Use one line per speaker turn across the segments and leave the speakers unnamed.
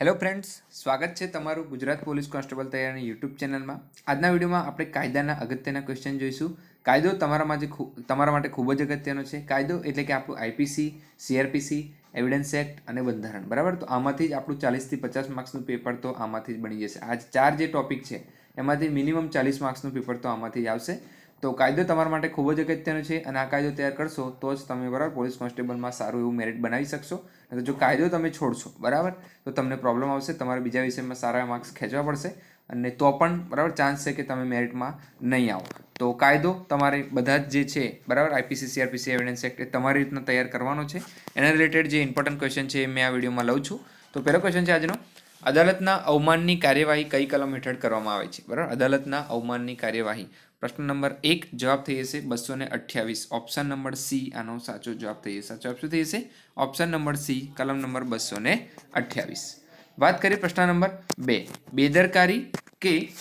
Hello friends સ્વાગત છે તમારું ગુજરાત પોલીસ કોન્સ્ટેબલ તૈયારની યુટ્યુબ ચેનલમાં. આજના વિડીયોમાં આપણે કાયદાના અગત્યના ક્વેશ્ચન જોઈશું. કાયદો તમારા ખૂબ તમારા માટે ખૂબ જ અગત્યનો છે. કાયદો એટલે કે આપણું આઈપીસી સીઆરપીસી એવિડન્સ એક્ટ અને બંધારણ. બરાબર? તો આમાંથી જ આપણું ચાલીસથી પચાસ માર્ક્સનું પેપર તો આમાંથી જ બની જશે. આ ચાર જે ટોપિક છે, એમાંથી મિનિમમ ચાલીસ માર્ક્સનું પેપર તો આમાંથી જ આવશે. તો કાયદો તમારા માટે ખૂબ જ અગત્યનો છે અને આ કાયદો તૈયાર કરશો તો જ તમે બરાબર પોલીસ કોન્સ્ટેબલમાં સારું એવું મેરિટ બનાવી શકશો. અને જો કાયદો તમે છોડશો, બરાબર? તો તમને પ્રોબ્લેમ આવશે, તમારે બીજા વિષયમાં સારા માર્ક્સ ખેંચવા પડશે અને તો પણ, બરાબર ચાન્સ છે કે તમે મેરિટમાં નહીં આવો. તો કાયદો તમારે બધા જ જે છે, બરાબર આઈપીસી સીઆરપીસી એવિડન્સ એક્ટ એ તમારી રીતના તૈયાર કરવાનો છે. એના રિલેટેડ જે ઇમ્પોર્ટન્ટ ક્વેશ્ચન છે, એ મેં આ વિડીયોમાં લઉં છું. તો પહેલો ક્વેશ્ચન છે આજનો. અદાલતના અવમાનની કાર્યવાહી કઈ કલમ હેઠળ કરવામાં આવે છે? બરાબર? અદાલતના અવમાનની કાર્યવાહી. પ્રશ્ન નંબર એક જવાબ થઈ જશે બસો ને અઠ્યાવીસ. ઓપ્શન નંબર સી, આનો સાચો જવાબ થઈ જશે. સાચો શું થઈ જશે? ઓપ્શન નંબર સી, કલમ નંબર બસો ને અઠ્યાવીસ. વાત કરીએ પ્રશ્ન નંબર બે. બેદરકારી કે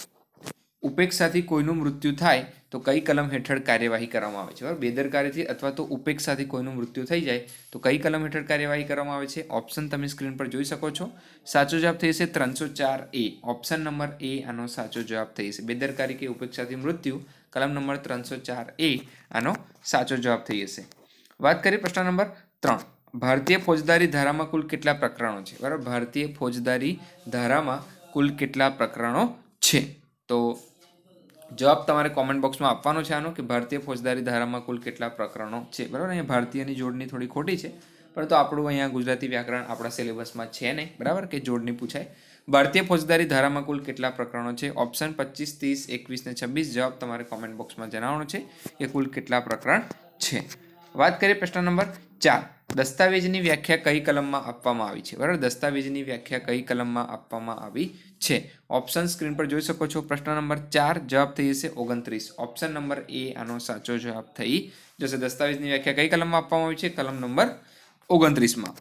ઉપેક્ષાથી કોઈનું મૃત્યુ થાય તો કઈ કલમ હેઠળ કાર્યવાહી કરવામાં આવે છે? બરાબર? બેદરકારીથી અથવા તો ઉપેક્ષાથી કોઈનું મૃત્યુ થઈ જાય તો કઈ કલમ હેઠળ કાર્યવાહી કરવામાં આવે છે? ઓપ્શન તમે સ્ક્રીન પર જોઈ શકો છો. સાચો જવાબ થઈ જશે ત્રણસો ચાર એ. ઓપ્શન નંબર એ આનો સાચો જવાબ થઈ જશે. બેદરકારી કે ઉપેક્ષાથી મૃત્યુ? કલમ નંબર ત્રણસો ચાર એ આનો સાચો જવાબ થઈ જશે. વાત કરીએ પ્રશ્ન નંબર ત્રણ. ભારતીય ફોજદારી ધારામાં કુલ કેટલા પ્રકરણો છે? બરાબર? ભારતીય ફોજદારી ધારામાં કુલ કેટલા પ્રકરણો છે? તો જવાબ તમારે કોમેન્ટ બોક્સમાં આપવાનો છે આનો કે ભારતીય ફોજદારી ધારામાં કુલ કેટલા પ્રકરણો છે? બરાબર? અહીંયા ભારતીયની જોડની થોડી ખોટી છે, પરંતુ આપણું અહીંયા ગુજરાતી વ્યાકરણ આપણા સિલેબસમાં છે નહીં. બરાબર? કે જોડની પૂછાય. ભારતીય ફોજદારી ધારામાં કુલ કેટલા પ્રકરણો છે? ઓપ્શન પચીસ, ત્રીસ, એકવીસ ને છવ્વીસ જવાબ તમારે કોમેન્ટ બોક્સમાં જણાવવાનો છે કે કુલ કેટલા પ્રકરણ છે? વાત કરીએ પ્રશ્ન નંબર ચાર. દસ્તાવેજની વ્યાખ્યા કઈ કલમમાં આપવામાં આવી છે? બરાબર? દસ્તાવેજની વ્યાખ્યા કઈ કલમમાં આપવામાં આવી છે? ઓપ્શન સ્ક્રીન પર જોઈ શકો છો. પ્રશ્ન નંબર ચાર જવાબ થઈ જશે ઓગણત્રીસ. ઓપ્શન નંબર એ આનો સાચો જવાબ થઈ જશે. દસ્તાવેજની વ્યાખ્યા કઈ કલમમાં આપવામાં આવી છે? કલમ નંબર ઓગણત્રીસમાં.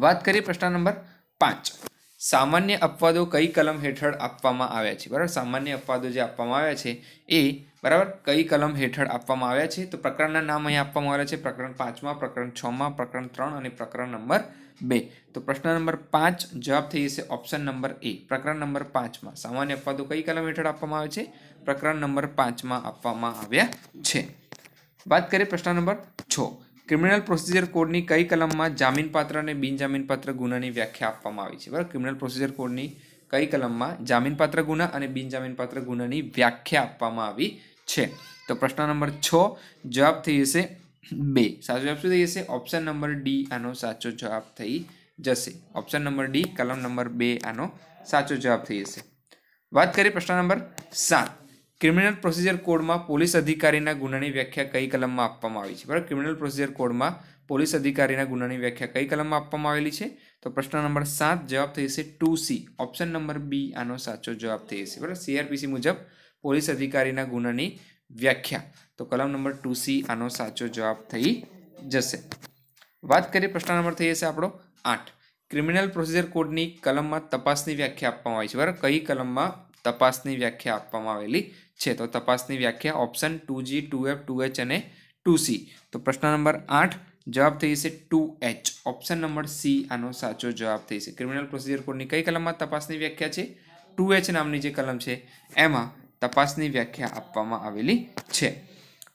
વાત કરીએ પ્રશ્ન નંબર પાંચ. સામાન્ય અપવાદો કઈ કલમ હેઠળ આપવામાં આવ્યા છે? બરાબર? સામાન્ય અપવાદો જે આપવામાં આવ્યા છે એ, બરાબર? કઈ કલમ હેઠળ આપવામાં આવ્યા છે? તો પ્રકરણના નામ અહીં આપવામાં આવ્યા છે. પ્રકરણ પાંચમાં, પ્રકરણ છમાં, પ્રકરણ ત્રણ અને પ્રકરણ નંબર બે. તો પ્રશ્ન નંબર પાંચ જવાબ થઈ જશે ઓપ્શન નંબર એ. પ્રકરણ નંબર પાંચમાં સામાન્ય અપવાદો કઈ કલમ હેઠળ આપવામાં આવે છે? પ્રકરણ નંબર પાંચમાં આપવામાં આવ્યા છે. વાત કરીએ પ્રશ્ન નંબર છ. ક્રિમિનલ પ્રોસિજર કોડની કઈ કલમમાં જામીનપાત્ર અને બિનજામીનપાત્ર ગુનાની વ્યાખ્યા આપવામાં આવી છે? બરાબર? ક્રિમિનલ પ્રોસિજર કોડની કઈ કલમમાં જામીનપાત્ર ગુના અને બિનજામીનપાત્ર ગુનાની વ્યાખ્યા આપવામાં આવી છે? તો પ્રશ્ન નંબર છ, જવાબ થઈ જશે બે. સાચો જવાબ શું થઈ જશે? ઓપ્શન નંબર ડી આનો સાચો જવાબ થઈ જશે. ઓપ્શન નંબર ડી કલમ નંબર બે આનો સાચો જવાબ થઈ જશે. વાત કરીએ પ્રશ્ન નંબર સાત. ક્રિમિનલ પ્રોસિજર કોડમાં પોલીસ અધિકારીના ગુનાની વ્યાખ્યા કઈ કલમમાં આપવામાં આવી છે? બરાબર? ક્રિમિનલ પ્રોસિજર કોડમાં પોલીસ અધિકારીના ગુનાની વ્યાખ્યા કઈ કલમમાં આપવામાં આવેલી છે? તો પ્રશ્ન નંબર સાત જવાબ થઈ જશે two C. Option number B આનો સાચો જવાબ થઈ જશે. બરાબર? સીઆરપીસી મુજબ પોલીસ અધિકારીના ગુનાની વ્યાખ્યા. તો કલમ નંબર ટુ સી આનો સાચો જવાબ થઈ જશે. વાત કરીએ પ્રશ્ન નંબર થઈ જશે આપણો આઠ. ક્રિમિનલ પ્રોસિજર કોડની કલમમાં તપાસની વ્યાખ્યા આપવામાં આવી છે. બરાબર? કઈ કલમમાં તપાસની વ્યાખ્યા આપવામાં આવેલી છે. તો તપાસની વ્યાખ્યા option two G two F two H અને ટુ સી તો પ્રશ્ન નંબર આઠ, જવાબ થઈ જશે two H option number C, આનો સાચો જવાબ થઈ જશે. ક્રિમિનલ પ્રોસિજર કોડની કઈ કલમમાં તપાસની વ્યાખ્યા છે? ટુ એચ નામની જે કલમ છે, એમાં તપાસની વ્યાખ્યા આપવામાં આવેલી છે.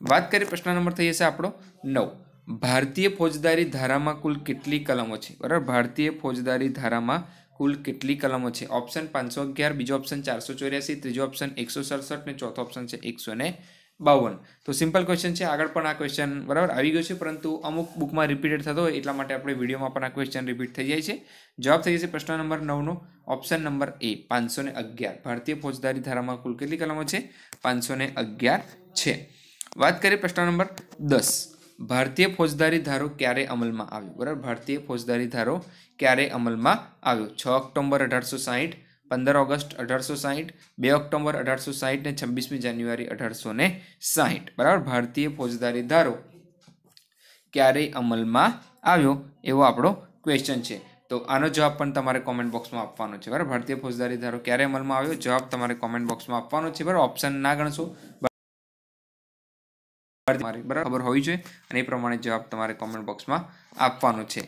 વાત કરીએ પ્રશ્ન નંબર થઈ જશે આપણો નવ. ભારતીય ફોજદારી ધારામાં કુલ કેટલી કલમો છે? બરાબર? ભારતીય ફોજદારી ધારામાં કુલ કેટલી કલમો છે? ઓપ્શન પાંચસો અગિયાર, બીજો ઓપ્શન ચારસો ચોર્યાસી, ત્રીજો ઓપ્શન એકસો સડસઠ ને ચોથો ઓપ્શન છે એકસો ને બાવન. તો સિમ્પલ ક્વેશ્ચન છે, આગળ પણ આ ક્વેશ્ચન બરાબર આવી ગયો છે, પરંતુ અમુક બુકમાં રિપીટેડ થતો હોય, એટલા માટે આપણે વિડીયોમાં પણ આ ક્વેશ્ચન રિપીટ થઈ જાય છે. જવાબ થઈ જશે પ્રશ્ન નંબર નવનો. ઓપ્શન નંબર એ, પાંચસો ને અગિયાર. ભારતીય ફોજદારી ધારામાં કુલ કેટલી કલમો છે? પાંચસો ને અગિયાર છે. વાત કરીએ પ્રશ્ન નંબર દસ. ભારતીય ફોજદારી ધારો ક્યારે અમલમાં આવ્યો? બરાબર? ભારતીય ફોજદારી ધારો ક્યારે અમલમાં આવ્યો? છ ઓક્ટોબર અઢારસો સાહીઠ, પંદર ઓગસ્ટ અઢારસો સાહીઠ, બે ઓક્ટોબર અઢારસો સાહીઠ ને છવ્વીસમી જાન્યુઆરી અઢારસો ને સાહીઠ. બરાબર? ભારતીય ફોજદારી ધારો ક્યારે અમલમાં આવ્યો? એવો આપણો ક્વેશ્ચન છે. તો આનો જવાબ પણ તમારે કોમેન્ટ બોક્સમાં આપવાનો છે. બરાબર? ભારતીય ફોજદારી ધારો ક્યારે અમલમાં આવ્યો? જવાબ તમારે કોમેન્ટ બોક્સમાં આપવાનો છે. બરાબર? ઓપ્શન ના ગણશો. તમારી બરાબર ખબર હોવી જોઈએ અને એ પ્રમાણે જવાબ તમારે કોમેન્ટ બોક્સમાં આપવાનો છે.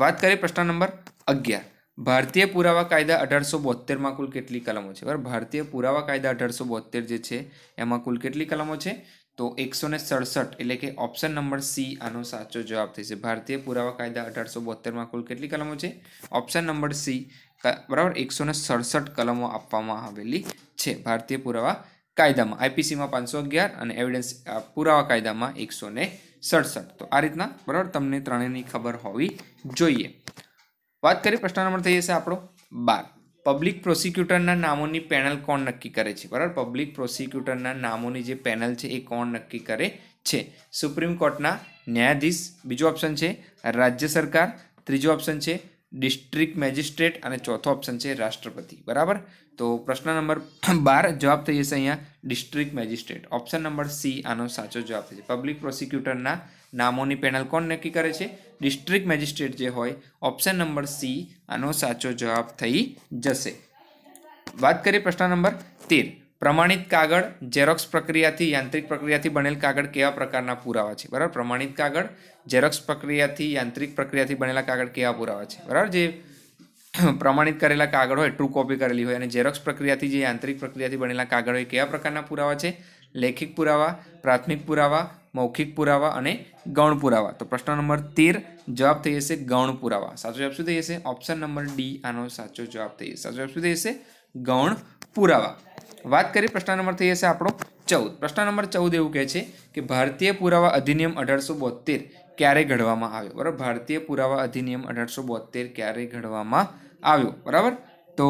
વાત કરીએ પ્રશ્ન નંબર અગિયાર. ભારતીય પુરાવા કાયદા અઢારસો બોતેરમાં કુલ કેટલી કલમો છે? બરાબર? ભારતીય પુરાવા કાયદા અઢારસો બોતેર જે છે, એમાં કુલ કેટલી કલમો છે? તો એકસો ને સડસઠ એટલે કે ઓપ્શન નંબર સી આનો સાચો જવાબ થશે. ભારતીય પુરાવા કાયદા અઢારસો બોતેરમાં કુલ કેટલી કલમો છે? ઓપ્શન નંબર સી, બરાબર? એકસો ને સડસઠ કલમો આપવામાં આવેલી છે. ભારતીય પુરાવા કાયદામાં આઈપીસીમાં પાંચસો અગિયાર અને એવિડન્સ પુરાવા કાયદામાં એકસો ને સડસઠ. તો આ રીતના, બરાબર, તમને ત્રણેયની ખબર હોવી જોઈએ. વાત કરીએ પ્રશ્ન નંબર થઈ જશે આપણો બાર. પબ્લિક પ્રોસિક્યુટરના નામોની પેનલ કોણ નક્કી કરે છે? બરાબર પબ્લિક પ્રોસિક્યુટરના નામોની જે પેનલ છે એ કોણ નક્કી કરે છે? સુપ્રીમ કોર્ટના ન્યાયાધીશ, બીજો ઓપ્શન છે રાજ્ય સરકાર, ત્રીજો ઓપ્શન છે ડિસ્ટ્રિક્ટ મેજિસ્ટ્રેટ અને ચોથો ઓપ્શન છે રાષ્ટ્રપતિ. બરાબર? તો પ્રશ્ન નંબર બાર જવાબ થઈ જશે અહીંયા district magistrate. Option number C આનો સાચો જવાબ થશે પબ્લિક પ્રોસિક્યુટરના નામોની પેનલ કોણ નક્કી કરે છે? ડિસ્ટ્રિક્ટ મેજિસ્ટ્રેટ જે હોય, ઓપ્શન નંબર સી આનો સાચો જવાબ થઈ જશે. વાત કરીએ પ્રશ્ન નંબર તેર. પ્રમાણિત કાગળ ઝેરોક્સ પ્રક્રિયાથી, યાંત્રિક પ્રક્રિયાથી બનેલ કાગળ કેવા પ્રકારના પુરાવા છે? બરાબર? પ્રમાણિત કાગળ ઝેરોક્સ પ્રક્રિયાથી, યાંત્રિક પ્રક્રિયાથી બનેલા કાગળ કેવા પુરાવા છે? બરાબર? જે પ્રમાણિત કરેલા કાગળ હોય ટ્રુ કોપી કરેલી હોય, અને ઝેરોક્સ પ્રક્રિયાથી જે યાંત્રિક પ્રક્રિયાથી બનેલા કાગળ હોય કેવા પ્રકારના પુરાવા છે? લેખિક પુરાવા, પ્રાથમિક પુરાવા, મૌખિક પુરાવા અને ગૌણ પુરાવા. તો પ્રશ્ન નંબર તેર, જવાબ થઈ જશે ગૌણ પુરાવા. સાચો જવાબ શું થઈ જશે? ઓપ્શન નંબર ડી, આનો સાચો જવાબ થઈ જશે. સાચો જવાબ શું થઈ જશે? ગૌણ પુરાવા. વાત કરીએ પ્રશ્ન નંબર થઈ જશે આપણો ચૌદ. પ્રશ્ન નંબર ચૌદ એવું કહે છે કે ભારતીય પુરાવા અધિનિયમ અઢારસો બોતેર ક્યારે ઘડવામાં આવ્યો? બરાબર? ભારતીય પુરાવા અધિનિયમ અઢારસો બોતેર ક્યારે ઘડવામાં આવ્યો? બરાબર? તો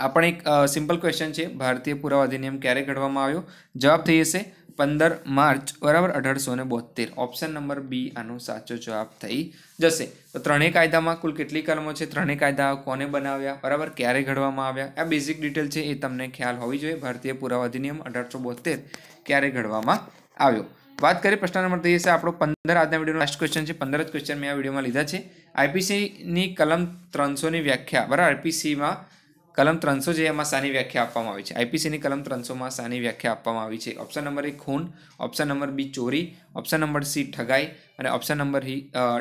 આ પણ એક સિમ્પલ ક્વેશ્ચન છે. ભારતીય પુરાવા અધિનિયમ ક્યારે ઘડવામાં આવ્યો? જવાબ થઈ જશે પંદર માર્ચ, બરાબર અઢારસો ને બોતેર ઓપ્શન નંબર બી આનો સાચો જવાબ થઈ જશે. તો ત્રણેય કાયદામાં કુલ કેટલી કલમો છે? ત્રણેય કાયદા કોને બનાવ્યા? બરાબર, ક્યારે ઘડવામાં આવ્યા? આ બેઝિક ડિટેલ છે એ તમને ખ્યાલ હોવી જોઈએ. ભારતીય પુરાવા અધિનિયમ અઢારસો બોતેર ક્યારે ઘડવામાં આવ્યો? વાત કરીએ પ્રશ્ન નંબર જશે આપણો પંદર આજના વિડીયોનો લાસ્ટ ક્વેશ્ચન છે. પંદર જ ક્વેશ્ચન મેં આ વિડીયોમાં લીધા છે. આઈપીસીની કલમ ત્રણસોની વ્યાખ્યા, બરાબર આઈપીસીમાં કલમ ત્રણસો જે એમાં સાની વ્યાખ્યા આપવામાં આવી છે. આઈપીસીની કલમ ત્રણસોમાં સાની વ્યાખ્યા આપવામાં આવી છે. ઓપ્શન નંબર એ ખૂન ઓપ્શન નંબર બી ચોરી ઓપ્શન નંબર સી ઠગાઈ અને ઓપ્શન નંબર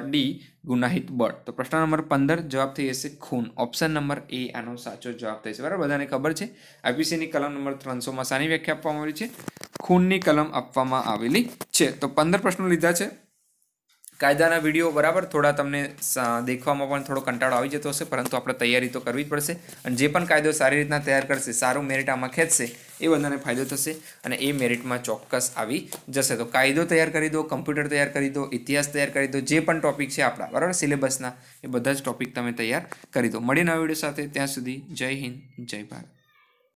ડી ગુનાહિત બળ. તો પ્રશ્ન નંબર પંદર જવાબ થઈ જશે ખૂન. ઓપ્શન નંબર એ આનો સાચો જવાબ થશે બરાબર? બધાને ખબર છે? આઈપીસીની કલમ નંબર ત્રણસોમાં સાની વ્યાખ્યા આપવામાં આવી છે. ખૂનની કલમ આપવામાં આવેલી છે. તો પંદર પ્રશ્નો લીધા છે. કાયદાના વીડિયો, બરાબર? થોડા તમને દેખવામાં પણ થોડો કંટાળો આવી જતો હશે, પરંતુ આપણે તૈયારી તો કરવી જ પડશે. અને જે પણ કાયદો સારી રીતના તૈયાર કરશે, સારું મેરિટ આમાં ખેંચશે, એ બધાને ફાયદો થશે અને એ મેરિટમાં ચોક્કસ આવી જશે. તો કાયદો તૈયાર કરી દો કમ્પ્યુટર તૈયાર કરી દો, ઇતિહાસ તૈયાર કરી દો, જે પણ ટોપિક છે આપણા, બરાબર? સિલેબસના એ બધા જ ટોપિક તમે તૈયાર કરી દો. મળીને આ વીડિયો સાથે. ત્યાં સુધી જય હિન્દ, જય ભારત.